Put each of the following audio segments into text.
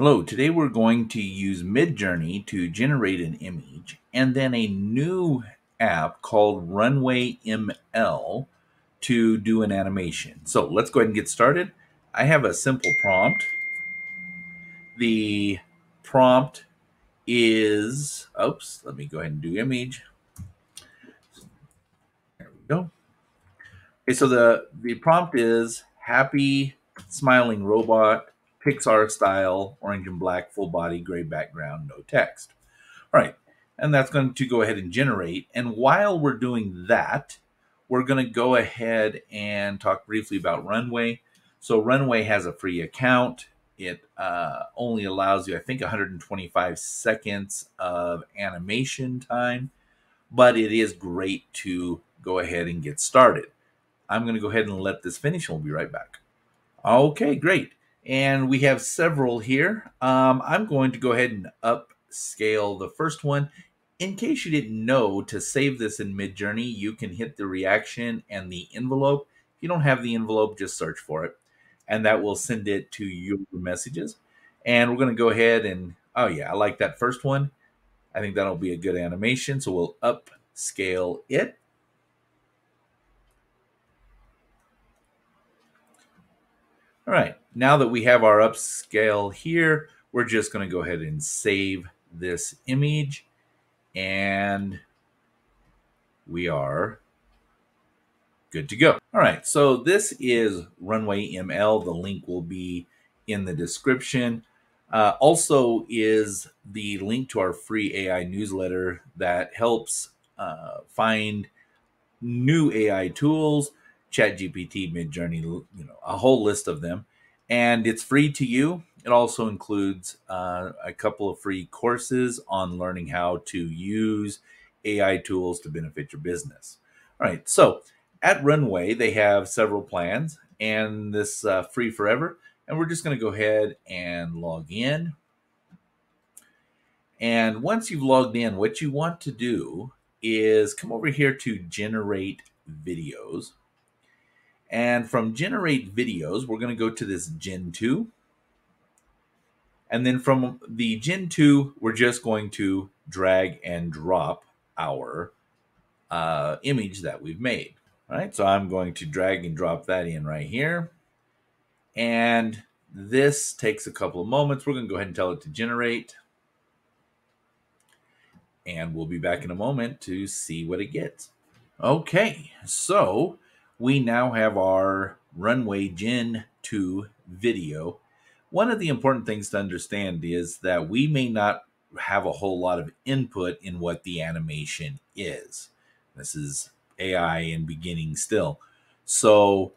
Hello, today we're going to use Midjourney to generate an image and then a new app called Runway ML to do an animation. So let's go ahead and get started. I have a simple prompt. The prompt is, oops, let me go ahead and do image. There we go. Okay, so the, the prompt is happy smiling robot Pixar style, orange and black, full body, gray background, no text. All right, and that's going to go ahead and generate. And while we're doing that, we're going to go ahead and talk briefly about Runway. So Runway has a free account. It uh, only allows you, I think, 125 seconds of animation time, but it is great to go ahead and get started. I'm going to go ahead and let this finish, and we'll be right back. Okay, great and we have several here. Um, I'm going to go ahead and upscale the first one. In case you didn't know, to save this in Midjourney, you can hit the reaction and the envelope. If you don't have the envelope, just search for it, and that will send it to your messages. And we're going to go ahead and, oh yeah, I like that first one. I think that'll be a good animation, so we'll upscale it. All right, now that we have our upscale here, we're just going to go ahead and save this image and we are good to go. All right, so this is Runway ML. The link will be in the description. Uh, also is the link to our free AI newsletter that helps uh, find new AI tools ChatGPT, Midjourney, you know, a whole list of them. And it's free to you. It also includes uh, a couple of free courses on learning how to use AI tools to benefit your business. All right, so at Runway, they have several plans and this uh, free forever. And we're just going to go ahead and log in. And once you've logged in, what you want to do is come over here to generate videos. And from generate videos, we're going to go to this Gen 2. And then from the Gen 2, we're just going to drag and drop our uh, image that we've made. All right, so I'm going to drag and drop that in right here. And this takes a couple of moments. We're going to go ahead and tell it to generate. And we'll be back in a moment to see what it gets. Okay, so we now have our Runway Gen 2 video. One of the important things to understand is that we may not have a whole lot of input in what the animation is. This is AI in beginning still. So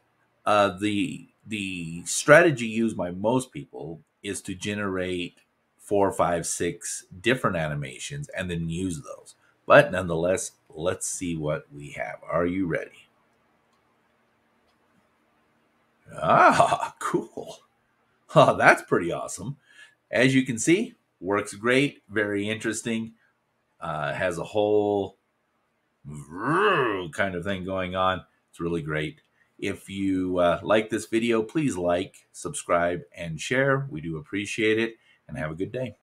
uh, the the strategy used by most people is to generate four, five, six different animations and then use those. But nonetheless, let's see what we have. Are you ready? Ah, cool. Oh, that's pretty awesome. As you can see, works great, very interesting. Uh, has a whole kind of thing going on. It's really great. If you uh, like this video, please like, subscribe, and share. We do appreciate it, and have a good day.